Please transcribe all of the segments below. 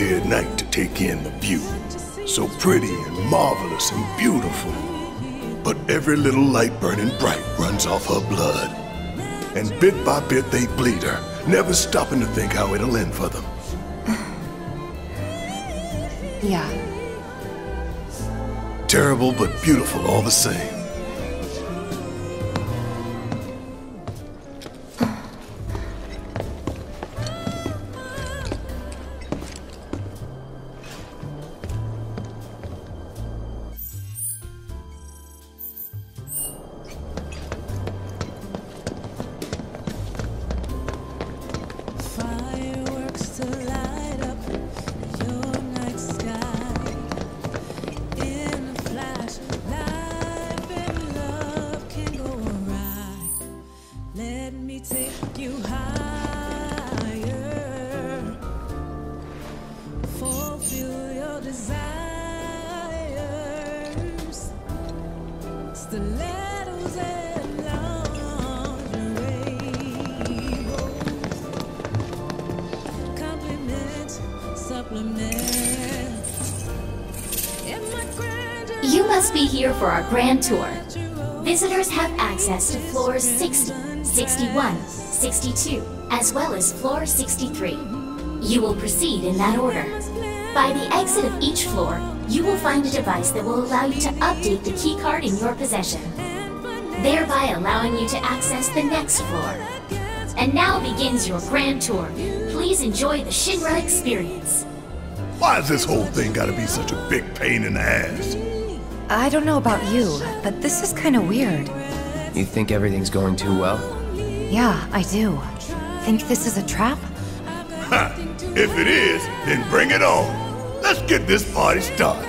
here at night to take in the view. So pretty and marvelous and beautiful. But every little light burning bright runs off her blood. And bit by bit they bleed her, never stopping to think how it'll end for them. Yeah. Terrible but beautiful all the same. 61, 62, as well as floor 63. You will proceed in that order. By the exit of each floor, you will find a device that will allow you to update the keycard in your possession, thereby allowing you to access the next floor. And now begins your grand tour. Please enjoy the Shinra experience. Why has this whole thing gotta be such a big pain in the ass? I don't know about you, but this is kind of weird. You think everything's going too well? Yeah, I do. Think this is a trap? Ha! If it is, then bring it on. Let's get this party started.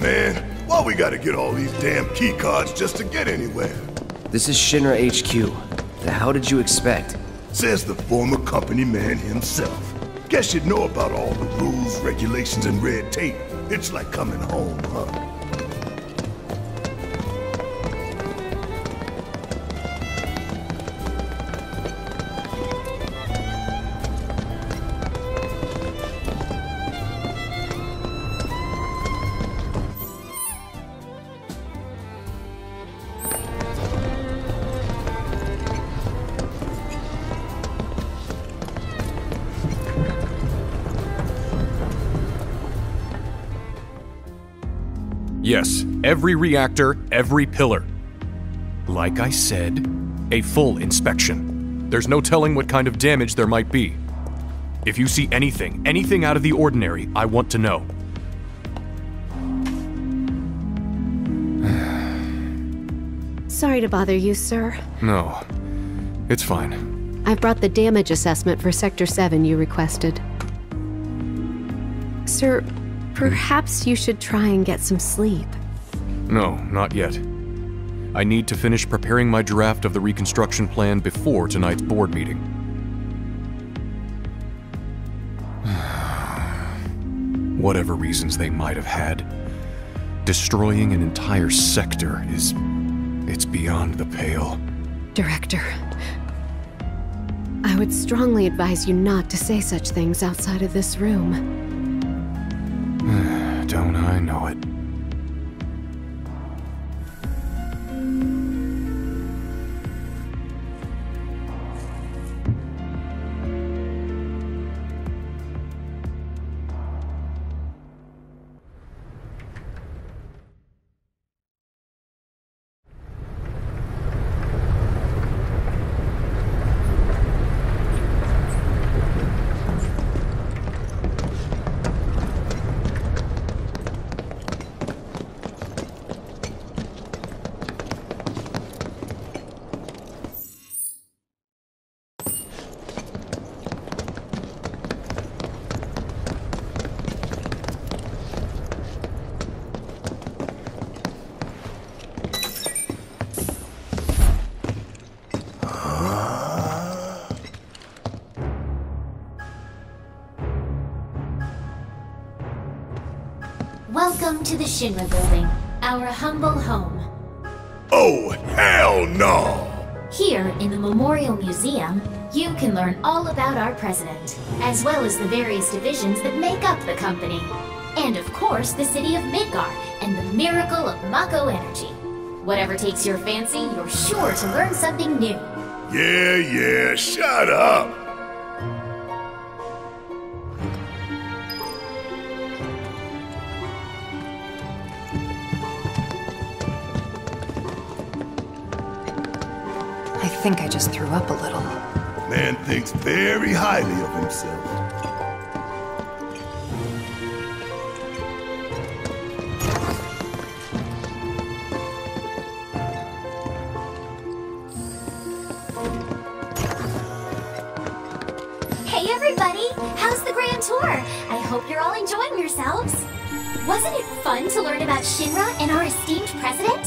Man, why we gotta get all these damn key cards just to get anywhere? This is Shinra HQ. The how did you expect? Says the former company man himself. Guess you'd know about all the rules, regulations, and red tape. It's like coming home, huh? Every reactor, every pillar. Like I said, a full inspection. There's no telling what kind of damage there might be. If you see anything, anything out of the ordinary, I want to know. Sorry to bother you, sir. No, it's fine. I've brought the damage assessment for Sector 7 you requested. Sir, perhaps you should try and get some sleep. No, not yet. I need to finish preparing my draft of the reconstruction plan before tonight's board meeting. Whatever reasons they might have had, destroying an entire sector is. it's beyond the pale. Director, I would strongly advise you not to say such things outside of this room. Don't I know it? Shinra Building, our humble home. Oh, hell no! Here, in the Memorial Museum, you can learn all about our president, as well as the various divisions that make up the company. And of course, the city of Midgar and the miracle of Mako energy. Whatever takes your fancy, you're sure to learn something new. Yeah, yeah, shut up! Think I just threw up a little. Man thinks very highly of himself. Hey everybody! How's the grand tour? I hope you're all enjoying yourselves. Wasn't it fun to learn about Shinra and our esteemed president?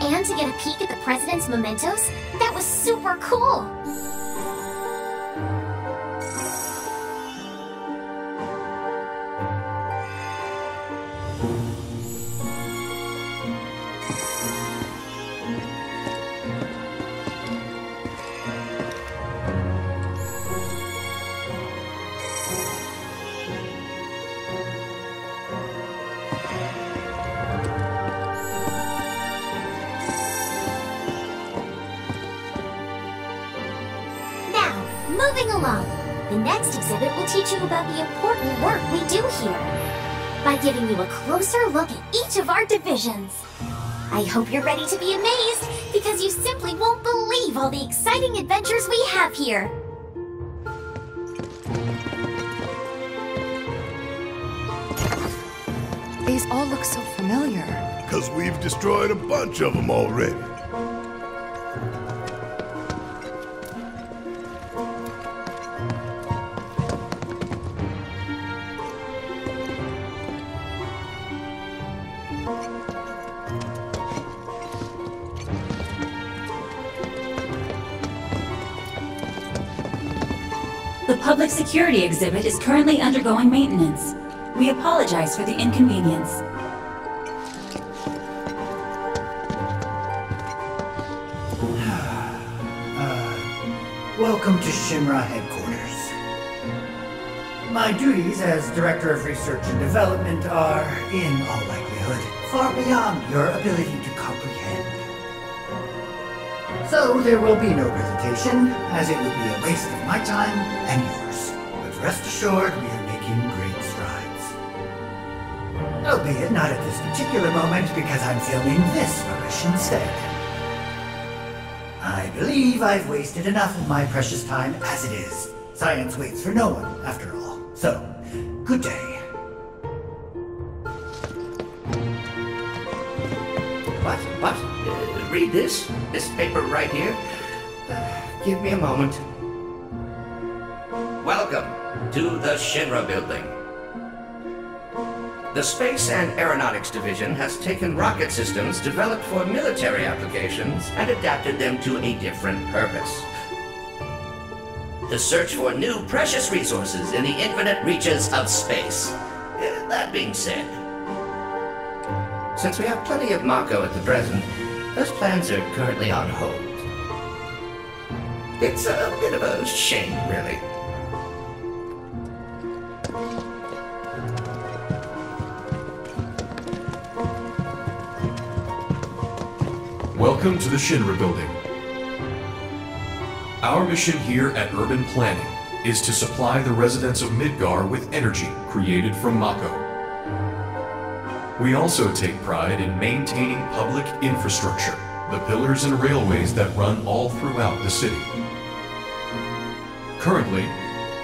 And to get a peek at the president's mementos? Super cool! About the important work we do here by giving you a closer look at each of our divisions. I hope you're ready to be amazed because you simply won't believe all the exciting adventures we have here. These all look so familiar. Cause we've destroyed a bunch of them already. Public security exhibit is currently undergoing maintenance. We apologize for the inconvenience. Uh, welcome to Shinra headquarters. My duties as Director of Research and Development are, in all likelihood, far beyond your ability to comprehend. So there will be no presentation, as it would be a waste of my time and yours. Rest assured, we are making great strides. Albeit not at this particular moment, because I'm filming this rubbish instead. I believe I've wasted enough of my precious time as it is. Science waits for no one, after all. So, good day. What? What? Uh, read this? This paper right here? Uh, give me a moment. To the Shinra Building. The Space and Aeronautics Division has taken rocket systems developed for military applications and adapted them to a different purpose. The search for new precious resources in the infinite reaches of space. That being said, since we have plenty of Mako at the present, those plans are currently on hold. It's a bit of a shame, really. Welcome to the Shinra Building. Our mission here at Urban Planning is to supply the residents of Midgar with energy created from Mako. We also take pride in maintaining public infrastructure, the pillars and railways that run all throughout the city. Currently,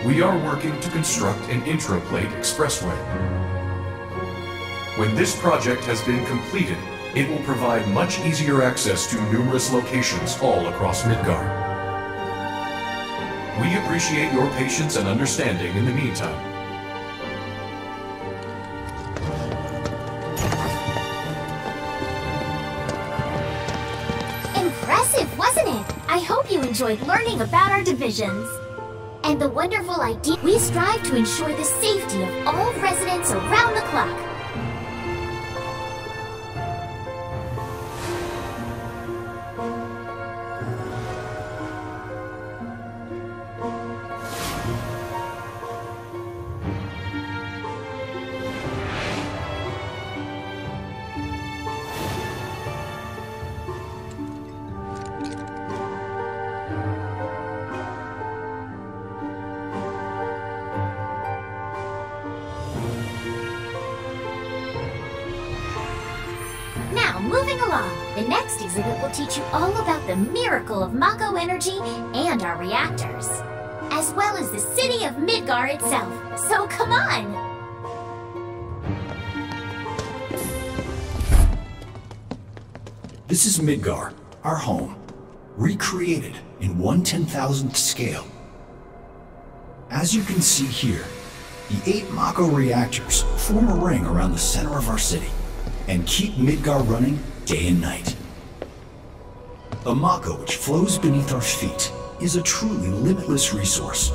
we are working to construct an intraplate expressway. When this project has been completed, it will provide much easier access to numerous locations all across Midgar. We appreciate your patience and understanding in the meantime. Impressive, wasn't it? I hope you enjoyed learning about our divisions. And the wonderful idea we strive to ensure the safety of all residents around the clock. Energy and our reactors, as well as the city of Midgar itself. So come on! This is Midgar, our home, recreated in one ten thousandth scale. As you can see here, the eight Mako reactors form a ring around the center of our city and keep Midgar running day and night. The Mako which flows beneath our feet is a truly limitless resource.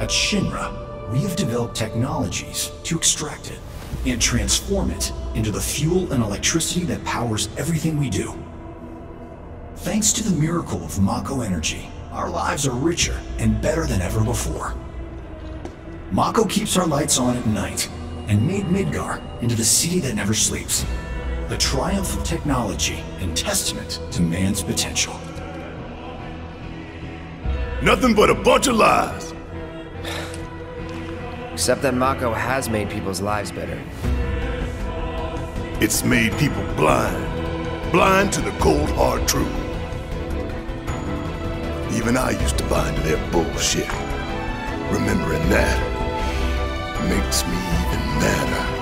At Shinra, we have developed technologies to extract it and transform it into the fuel and electricity that powers everything we do. Thanks to the miracle of Mako energy, our lives are richer and better than ever before. Mako keeps our lights on at night and made Midgar into the city that never sleeps. The triumph of technology and testament to man's potential. Nothing but a bunch of lies. Except that Mako has made people's lives better. It's made people blind. Blind to the cold, hard truth. Even I used to buy into their bullshit. Remembering that makes me even madder.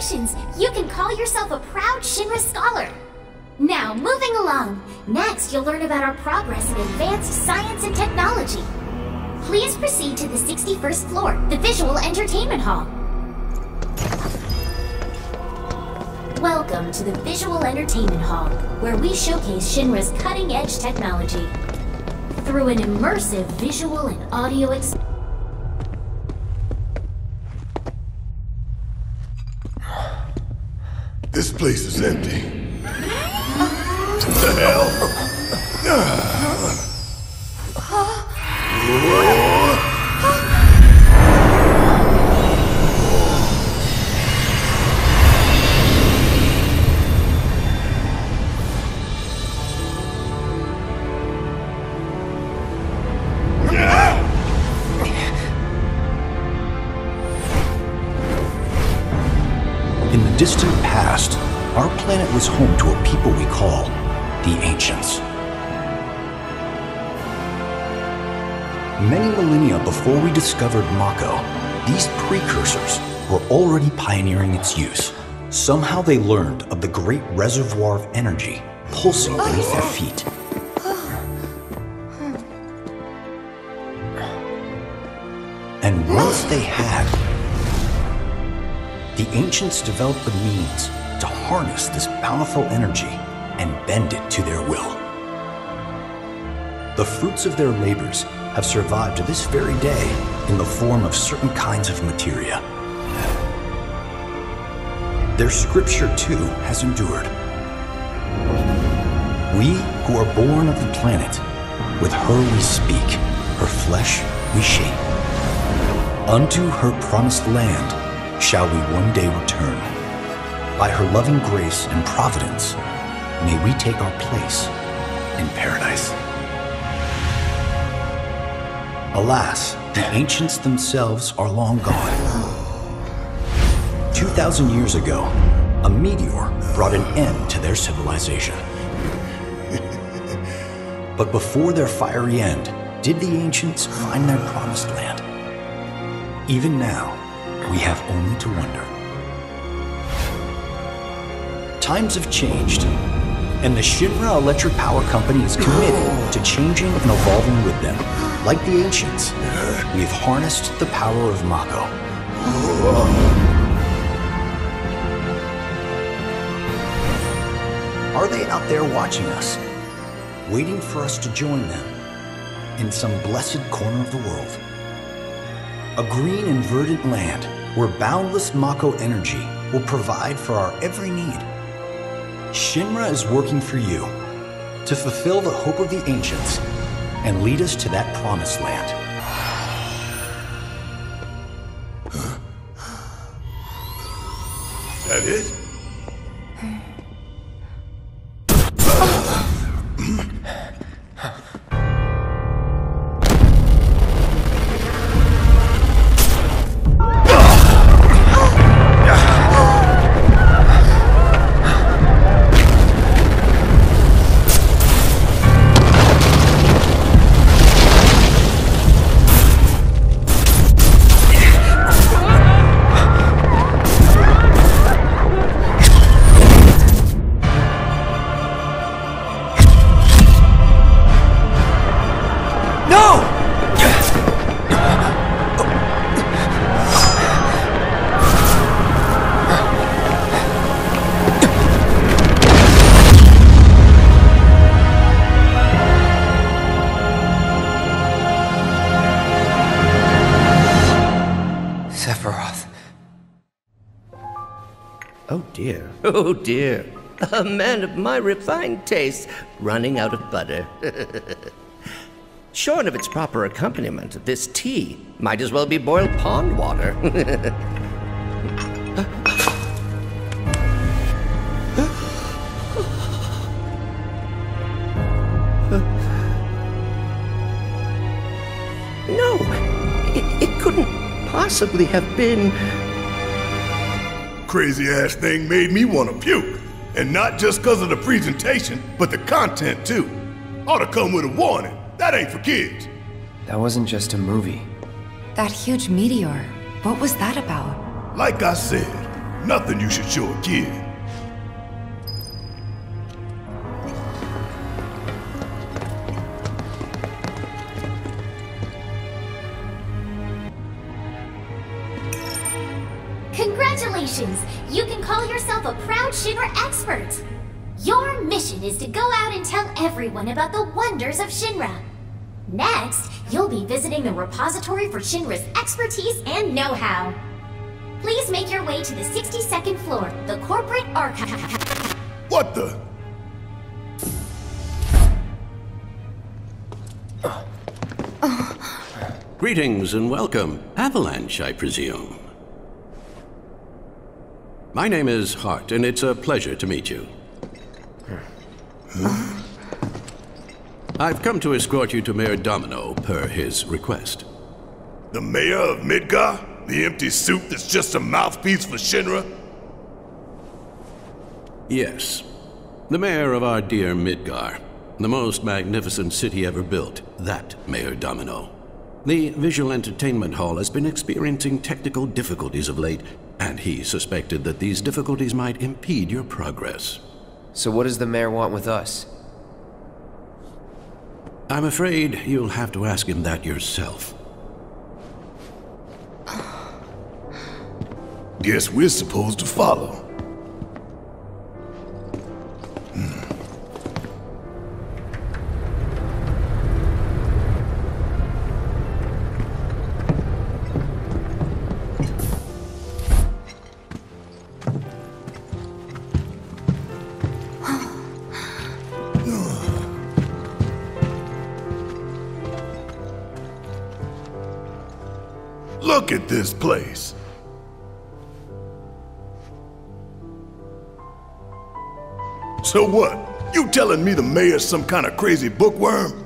Congratulations! You can call yourself a proud Shinra scholar! Now, moving along. Next, you'll learn about our progress in advanced science and technology. Please proceed to the 61st floor, the Visual Entertainment Hall. Welcome to the Visual Entertainment Hall, where we showcase Shinra's cutting-edge technology. Through an immersive visual and audio experience, This place is empty. the hell? Discovered Mako, these precursors were already pioneering its use. Somehow they learned of the great reservoir of energy pulsing beneath their feet. And once they had, the ancients developed the means to harness this bountiful energy and bend it to their will. The fruits of their labors have survived to this very day in the form of certain kinds of materia. Their scripture, too, has endured. We who are born of the planet, with her we speak, her flesh we shape. Unto her promised land shall we one day return. By her loving grace and providence, may we take our place in paradise. Alas, the ancients themselves are long gone. 2,000 years ago, a meteor brought an end to their civilization. but before their fiery end, did the ancients find their promised land? Even now, we have only to wonder. Times have changed, and the Shinra Electric Power Company is committed to changing and evolving with them. Like the ancients, we've harnessed the power of Mako. Are they out there watching us, waiting for us to join them in some blessed corner of the world? A green and verdant land where boundless Mako energy will provide for our every need. Shinra is working for you to fulfill the hope of the ancients and lead us to that promised land. That it? Oh, dear, oh dear. A man of my refined taste running out of butter. Shorn of its proper accompaniment, this tea might as well be boiled pond water. no, it, it couldn't possibly have been. Crazy ass thing made me want to puke. And not just because of the presentation, but the content too. Ought to come with a warning. That ain't for kids. That wasn't just a movie. That huge meteor. What was that about? Like I said, nothing you should show a kid. A proud Shinra expert! Your mission is to go out and tell everyone about the wonders of Shinra. Next, you'll be visiting the repository for Shinra's expertise and know-how. Please make your way to the 62nd floor, the corporate archive. What the? Greetings and welcome. Avalanche, I presume. My name is Hart, and it's a pleasure to meet you. Hmm? I've come to escort you to Mayor Domino per his request. The mayor of Midgar? The empty suit that's just a mouthpiece for Shinra? Yes. The mayor of our dear Midgar. The most magnificent city ever built. That Mayor Domino. The visual entertainment hall has been experiencing technical difficulties of late, and he suspected that these difficulties might impede your progress. So what does the mayor want with us? I'm afraid you'll have to ask him that yourself. Guess we're supposed to follow. This place. So what? You telling me the mayor's some kind of crazy bookworm?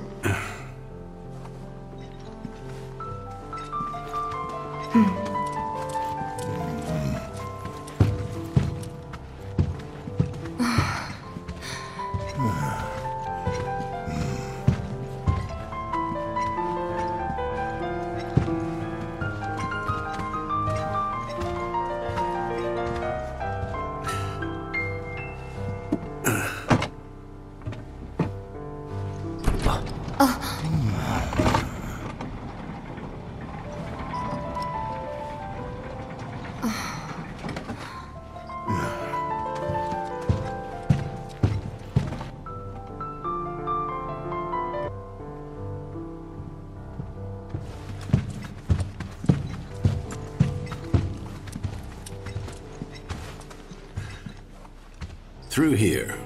Through here.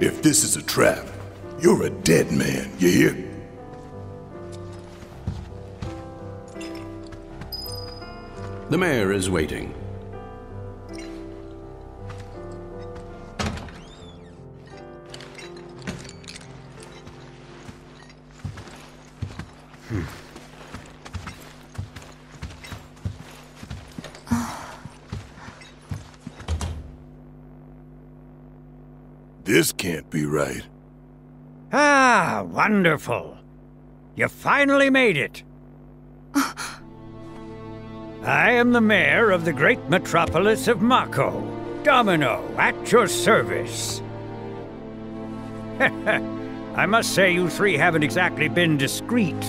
If this is a trap, you're a dead man, you hear? The mayor is waiting. This can't be right. Ah, wonderful. You finally made it. I am the mayor of the great metropolis of Mako. Domino, at your service. I must say you three haven't exactly been discreet.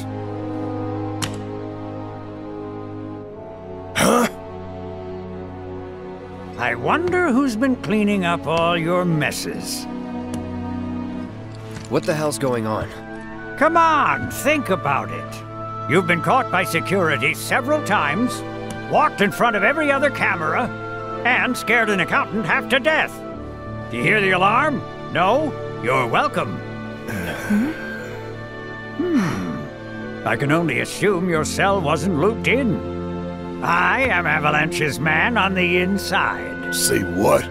Huh? I wonder who's been cleaning up all your messes. What the hell's going on? Come on, think about it. You've been caught by security several times. walked in front of every other camera, and scared an accountant half to death. Do you hear the alarm? No? You're welcome. Hmm. I can only assume your cell wasn't looped in. I am Avalanche's man on the inside. Say what?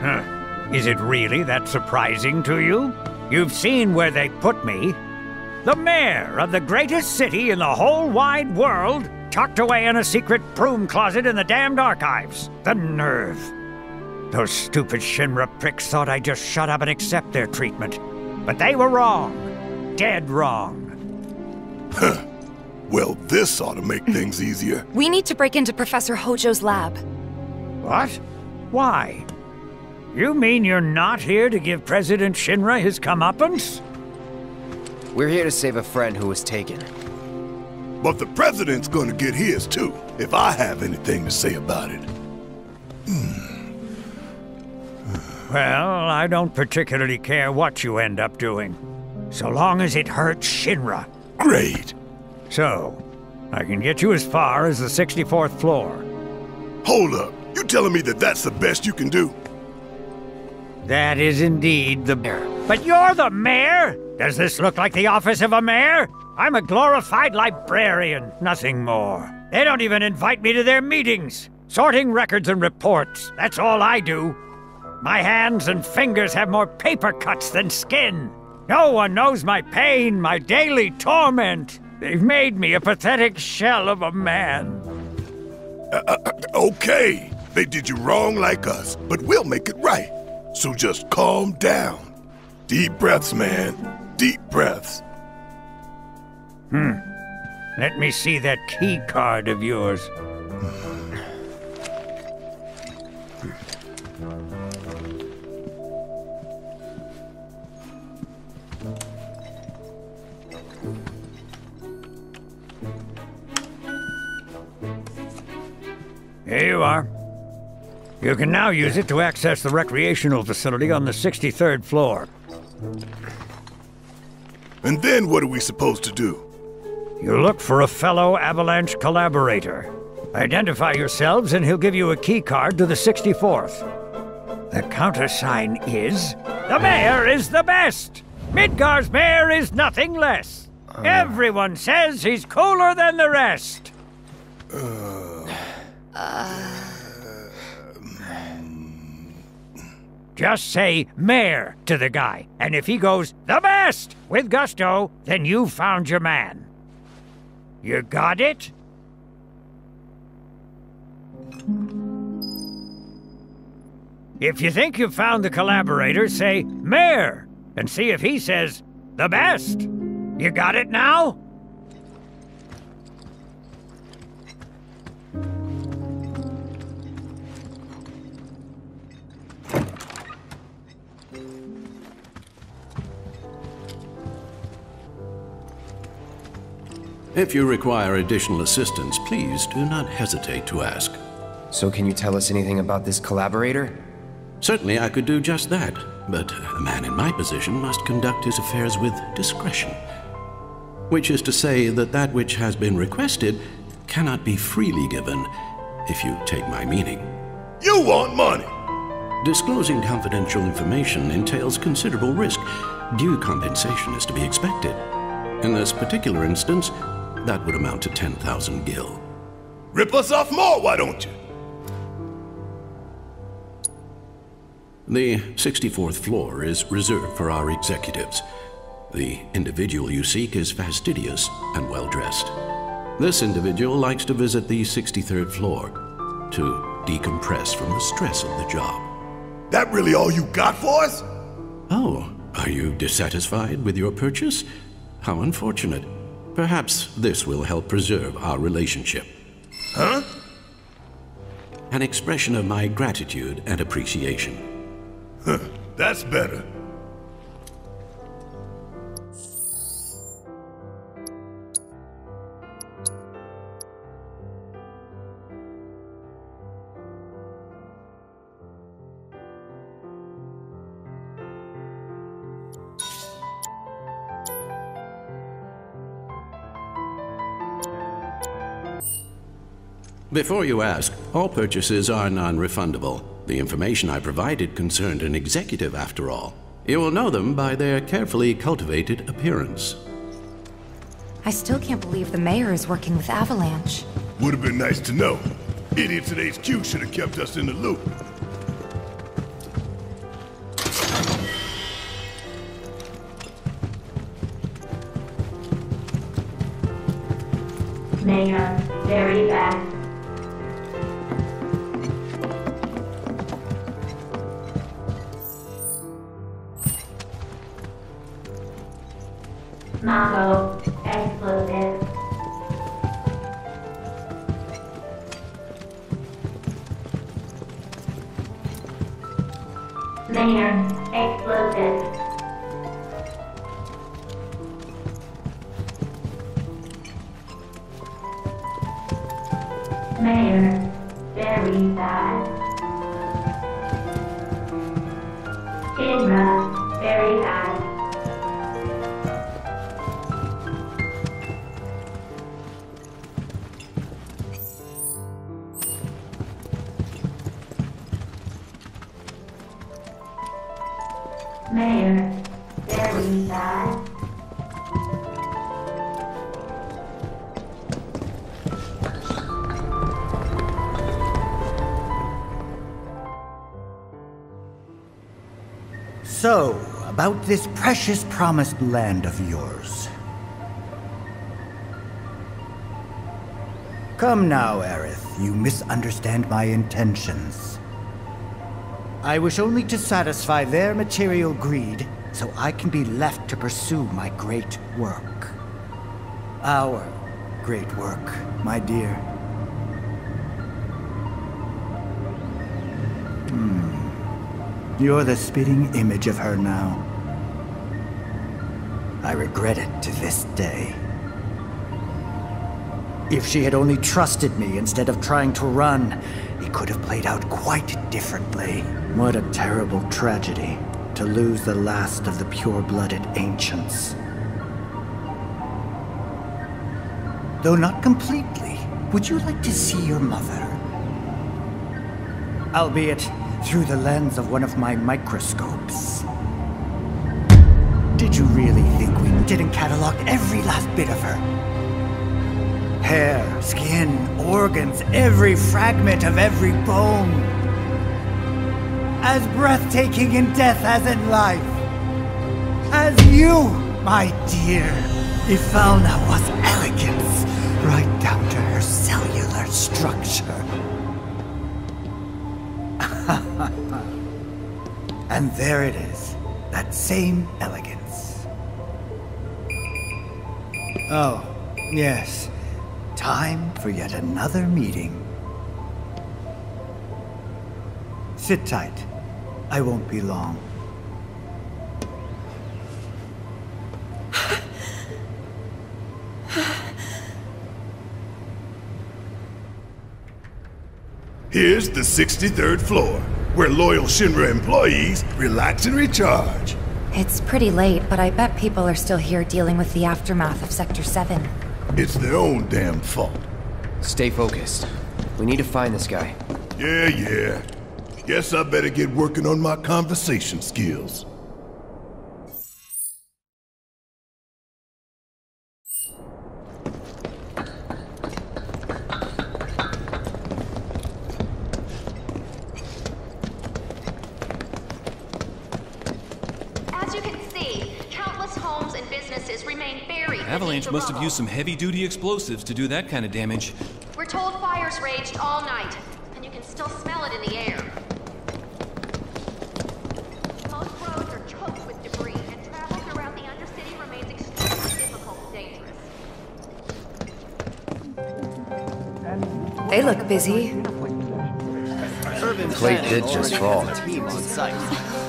Huh. Is it really that surprising to you? You've seen where they put me. The mayor of the greatest city in the whole wide world, tucked away in a secret broom closet in the damned archives. The nerve. Those stupid Shinra pricks thought I'd just shut up and accept their treatment. But they were wrong. Dead wrong. Huh. Well, this ought to make things easier. We need to break into Professor Hojo's lab. What? Why? You mean you're not here to give President Shinra his comeuppance? We're here to save a friend who was taken. But the president's gonna get his too, if I have anything to say about it. Well, I don't particularly care what you end up doing, so long as it hurts Shinra. Great. So, I can get you as far as the 64th floor. Hold up. You telling me that that's the best you can do? That is indeed the mayor. But you're the mayor? Does this look like the office of a mayor? I'm a glorified librarian, nothing more. They don't even invite me to their meetings. Sorting records and reports, that's all I do. My hands and fingers have more paper cuts than skin. No one knows my pain, my daily torment. They've made me a pathetic shell of a man. Uh, uh, uh, okay, they did you wrong like us, but we'll make it right. So just calm down. Deep breaths, man. Deep breaths. Hmm. Let me see that key card of yours. Here you are. You can now use it to access the recreational facility on the 63rd floor. And then what are we supposed to do? You look for a fellow Avalanche collaborator. Identify yourselves and he'll give you a key card to the 64th. The countersign is The mayor is the best! Midgar's mayor is nothing less. Uh. Everyone says he's cooler than the rest. Uh. Uh. Just say mayor to the guy, and if he goes the best with gusto, then you've found your man. You got it? If you think you've found the collaborator, say mayor, and see if he says the best. You got it now? If you require additional assistance, please do not hesitate to ask. So can you tell us anything about this collaborator? Certainly I could do just that, but a man in my position must conduct his affairs with discretion. Which is to say that that which has been requested cannot be freely given, if you take my meaning. You want money! Disclosing confidential information entails considerable risk. Due compensation is to be expected. In this particular instance, that would amount to 10,000 gil. Rip us off more, why don't you? The 64th floor is reserved for our executives. The individual you seek is fastidious and well dressed. This individual likes to visit the 63rd floor to decompress from the stress of the job. That really all you got for us? Oh, are you dissatisfied with your purchase? How unfortunate. Perhaps this will help preserve our relationship. Huh? An expression of my gratitude and appreciation. Huh, that's better. Before you ask, all purchases are non refundable. The information I provided concerned an executive, after all. You will know them by their carefully cultivated appearance. I still can't believe the mayor is working with Avalanche. Would have been nice to know. Idiots at HQ should have kept us in the loop. Mayor, very bad. Mako, explosive. Mayor, Mayor, very bad. So, about this precious promised land of yours. Come now, Aerith, you misunderstand my intentions. I wish only to satisfy their material greed so I can be left to pursue my great work. Our great work, my dear. Hmm. You're the spitting image of her now. I regret it to this day. If she had only trusted me instead of trying to run, it could have played out quite differently. What a terrible tragedy to lose the last of the pure-blooded ancients. Though not completely, would you like to see your mother? Albeit through the lens of one of my microscopes. Did you really think we didn't catalog every last bit of her? Hair, skin, organs, every fragment of every bone. As breathtaking in death as in life. As you, my dear. Ifalna was elegance, right down to her cellular structure. and there it is, that same elegance. Oh, yes. Time for yet another meeting. Sit tight. I won't be long. Here's the 63rd floor, where loyal Shinra employees relax and recharge. It's pretty late, but I bet people are still here dealing with the aftermath of Sector 7. It's their own damn fault. Stay focused. We need to find this guy. Yeah, yeah. Guess I better get working on my conversation skills. As you can see, countless homes and businesses remain buried. Avalanche beneath the must have used some heavy-duty explosives to do that kind of damage. We're told fires raged all night, and you can still smell it in the air. They look busy. Plate did just fall.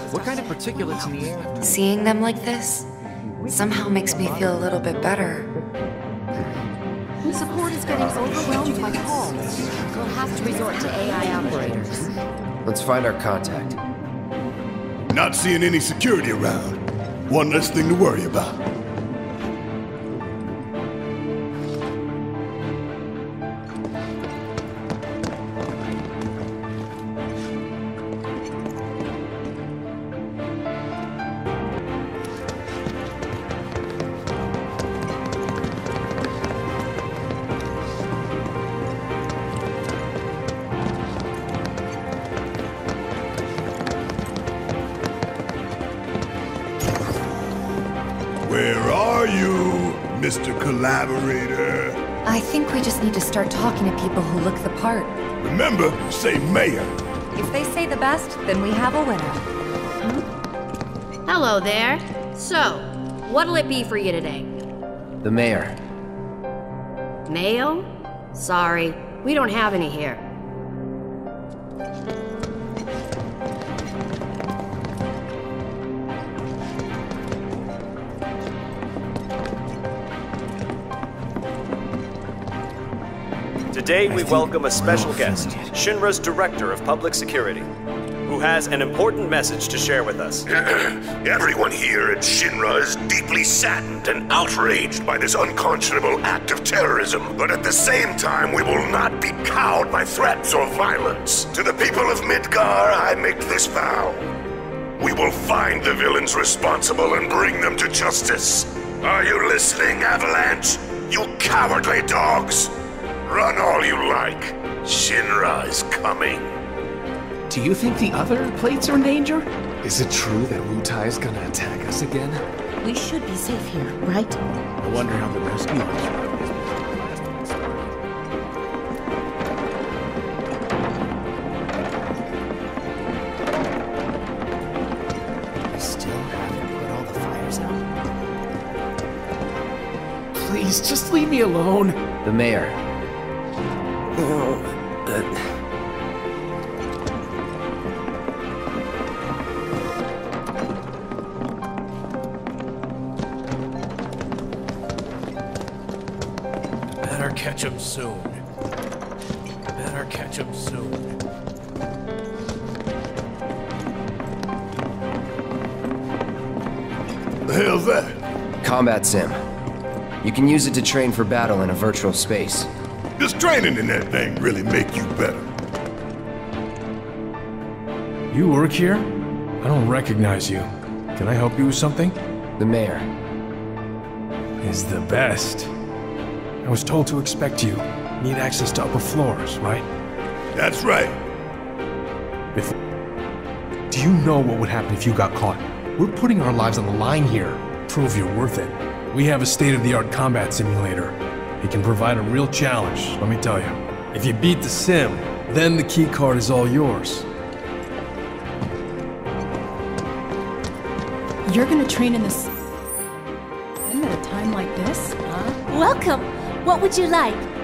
What kind of particulates in the air? Seeing them like this somehow makes me feel a little bit better. Support is getting overwhelmed by calls. We'll have to resort to AI operators. Let's find our contact. Not seeing any security around. One less thing to worry about. Mr. Collaborator? I think we just need to start talking to people who look the part. Remember, say mayor. If they say the best, then we have a winner. Hello there. So, what'll it be for you today? The mayor. Mayo? Sorry, we don't have any here. Today we welcome a special guest, Shinra's Director of Public Security, who has an important message to share with us. Everyone here at Shinra is deeply saddened and outraged by this unconscionable act of terrorism. But at the same time, we will not be cowed by threats or violence. To the people of Midgar, I make this vow. We will find the villains responsible and bring them to justice. Are you listening, Avalanche? You cowardly dogs! Run all you like. Shinra is coming. Do you think the other plates are in danger? Is it true that Wutai is gonna attack us again? We should be safe here, right? I wonder how the rescuers I still haven't put all the fires out. Please, just leave me alone. The mayor. Oh, uh, Better catch him soon. Better catch him soon. The hell's that? Combat sim. You can use it to train for battle in a virtual space. Does training in that thing really make you better? You work here? I don't recognize you. Can I help you with something? The mayor. Is the best. I was told to expect you. Need access to upper floors, right? That's right. If... Do you know what would happen if you got caught? We're putting our lives on the line here. Prove you're worth it. We have a state-of-the-art combat simulator. It can provide a real challenge, let me tell you. If you beat the sim, then the key card is all yours. You're gonna train in this. At a time like this, huh? Welcome. What would you like?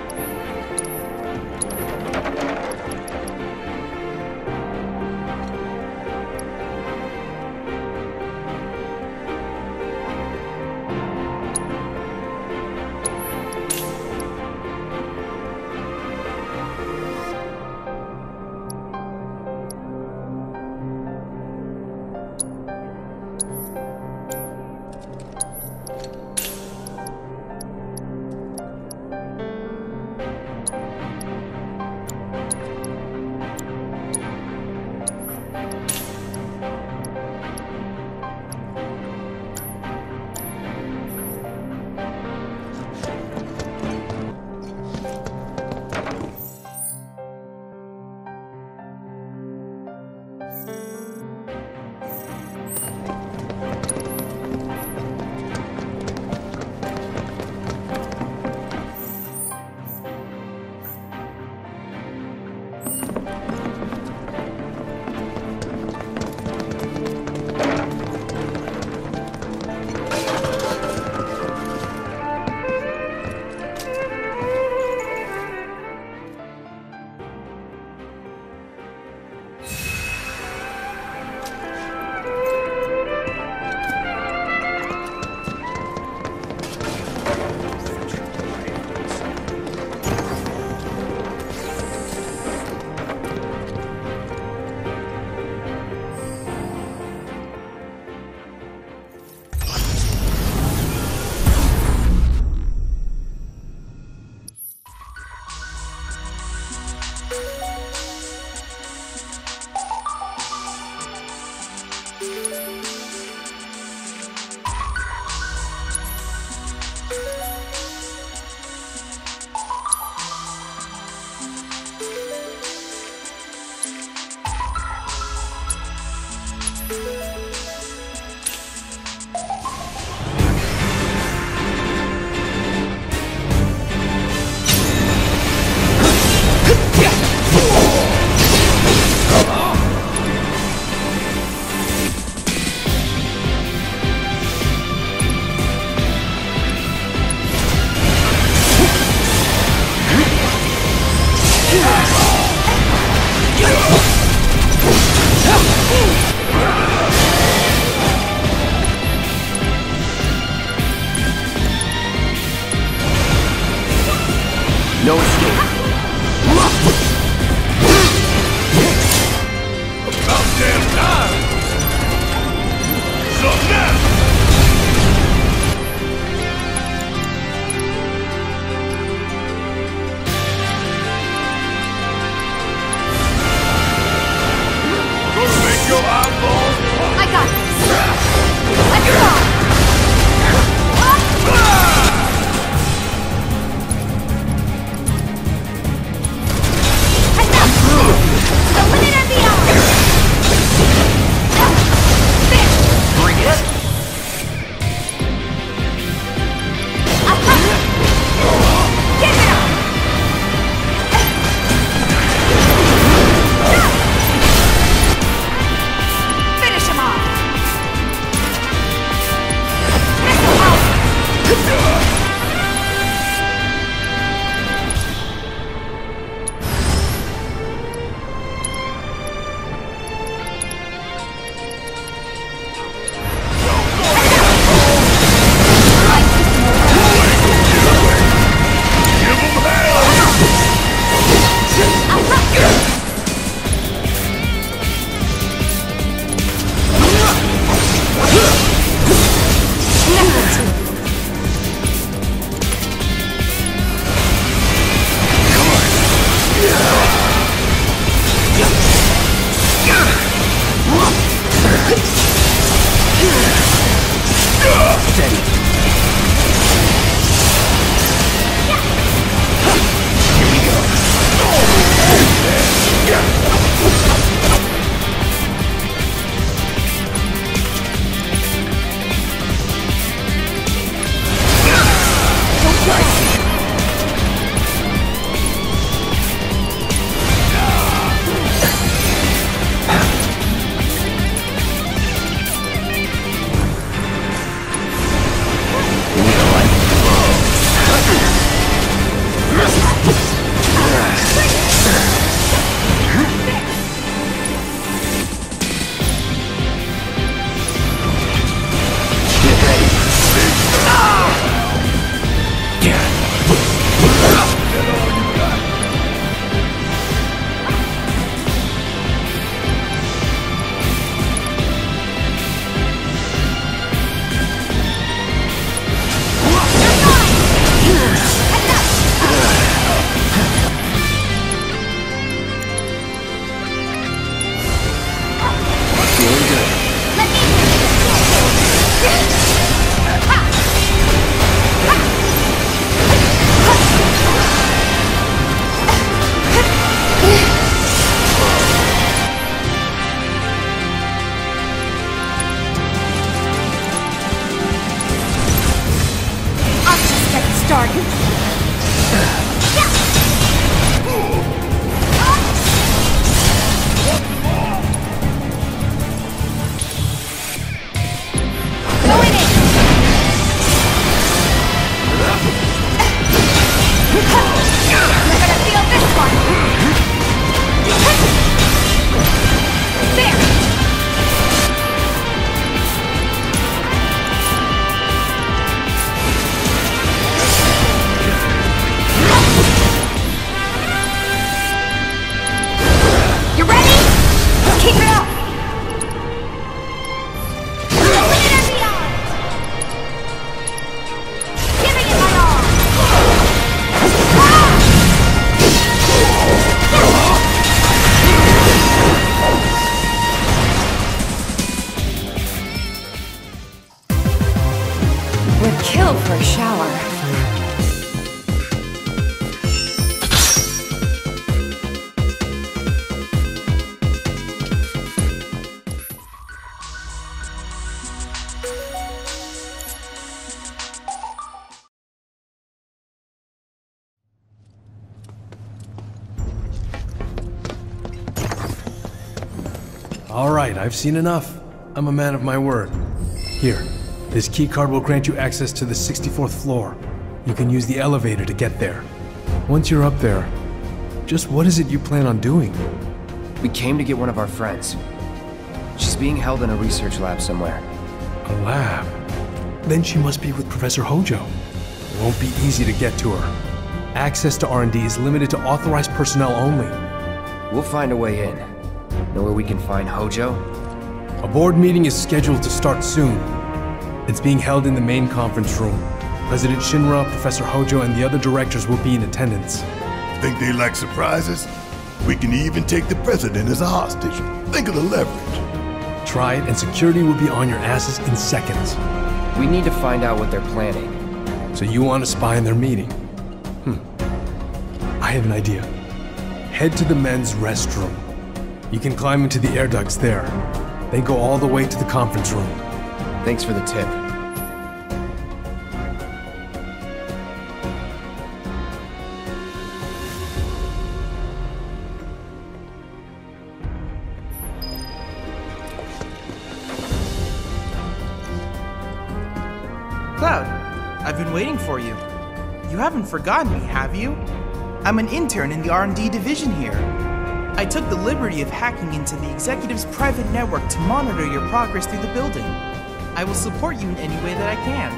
I've seen enough. I'm a man of my word. Here, this keycard will grant you access to the 64th floor. You can use the elevator to get there. Once you're up there, just what is it you plan on doing? We came to get one of our friends. She's being held in a research lab somewhere. A lab? Then she must be with Professor Hojo. It won't be easy to get to her. Access to R&D is limited to authorized personnel only. We'll find a way in. Know where we can find Hojo? A board meeting is scheduled to start soon. It's being held in the main conference room. President Shinra, Professor Hojo, and the other directors will be in attendance. Think they like surprises? We can even take the president as a hostage. Think of the leverage. Try it, and security will be on your asses in seconds. We need to find out what they're planning. So you want to spy in their meeting? Hmm. I have an idea. Head to the men's restroom. You can climb into the air ducts there. They go all the way to the conference room. Thanks for the tip. Cloud, I've been waiting for you. You haven't forgotten me, have you? I'm an intern in the R&D division here. I took the liberty of hacking into the executive's private network to monitor your progress through the building. I will support you in any way that I can.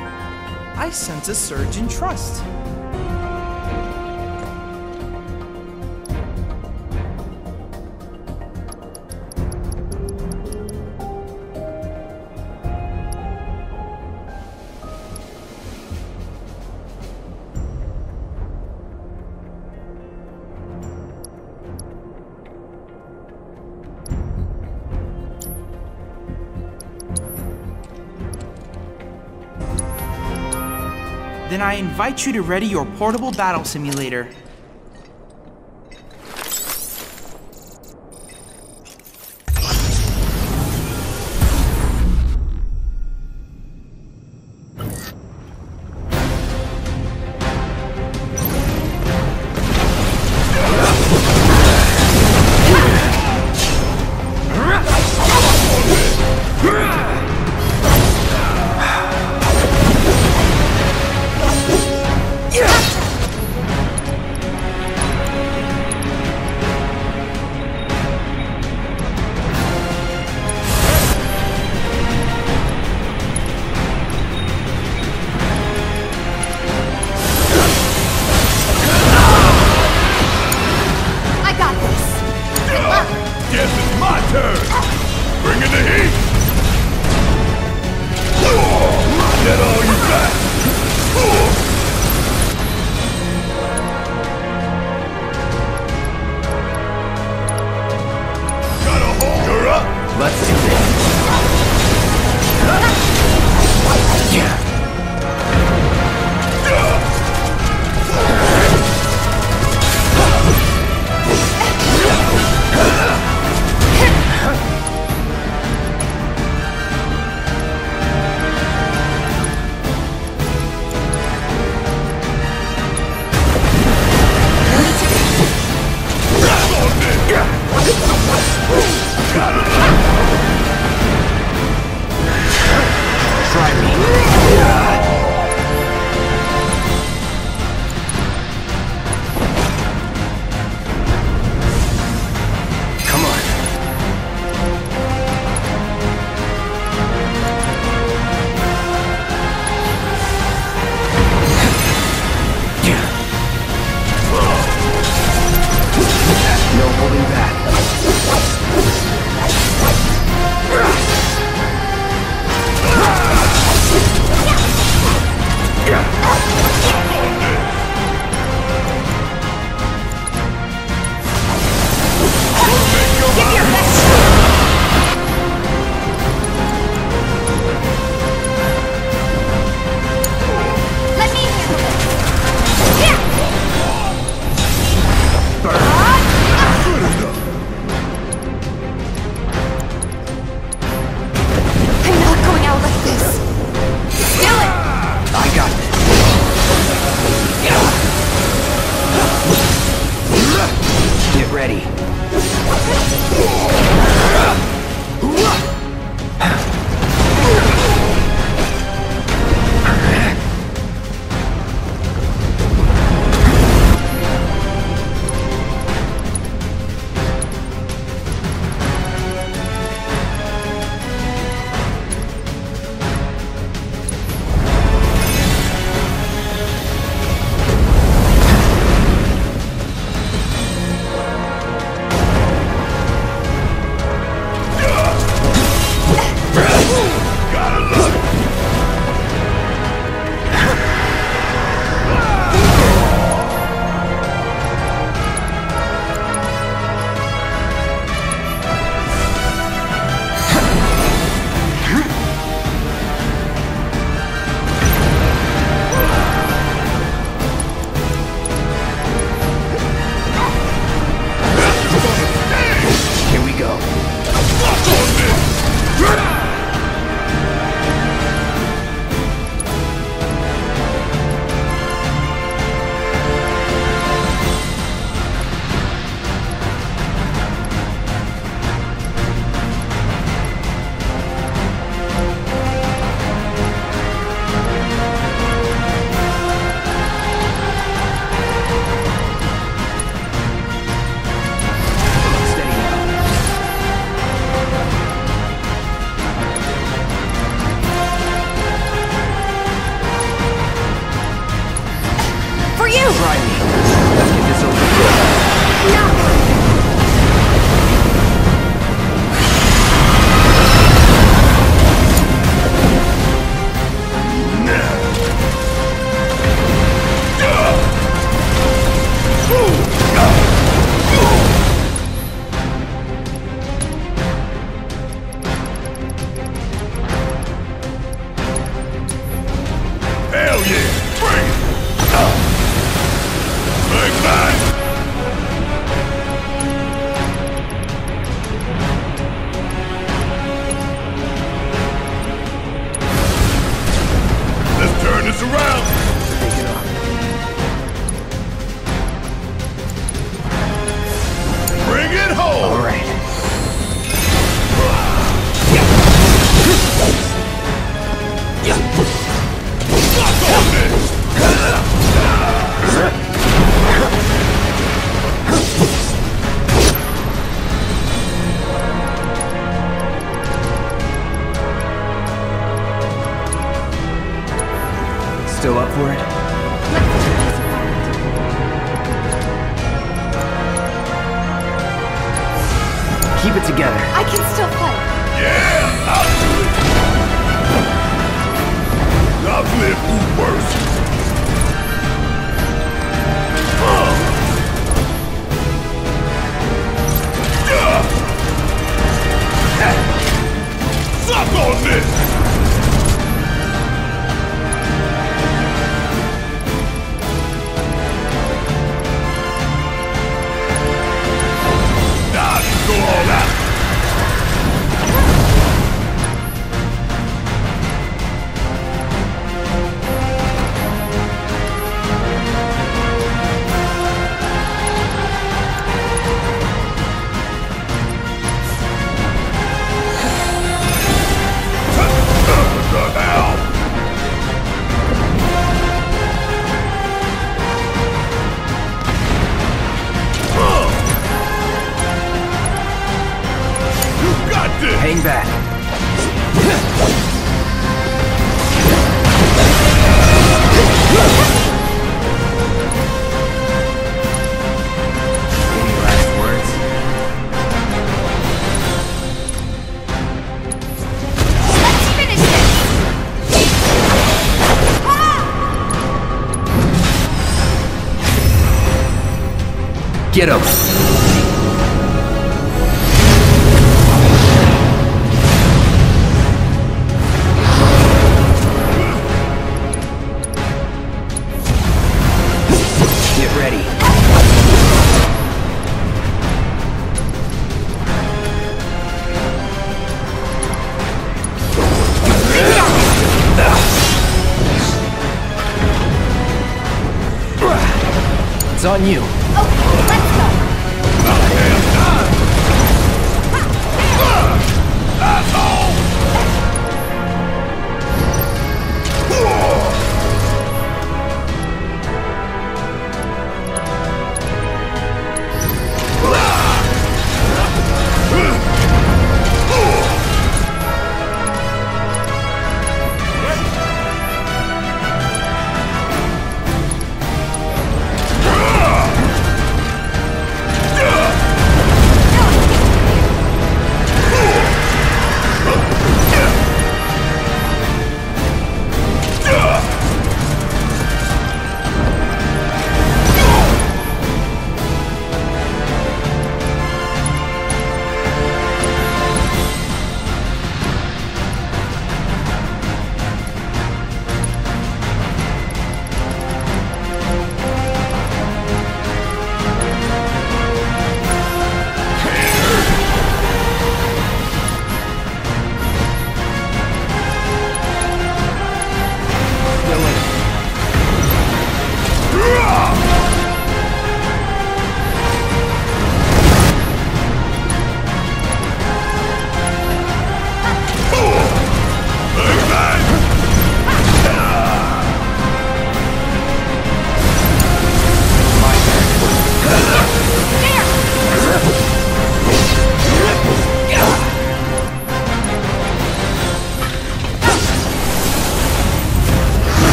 I sense a surge in trust. I invite you to ready your portable battle simulator.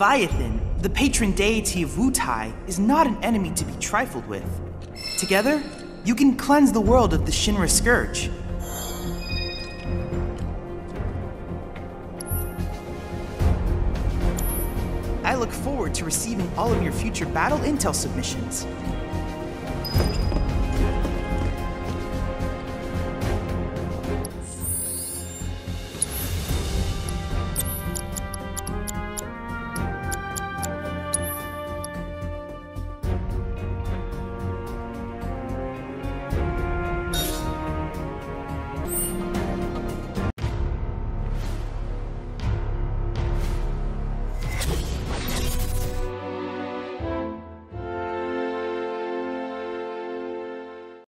Leviathan, the patron deity of Wutai, is not an enemy to be trifled with. Together, you can cleanse the world of the Shinra Scourge. I look forward to receiving all of your future battle intel submissions.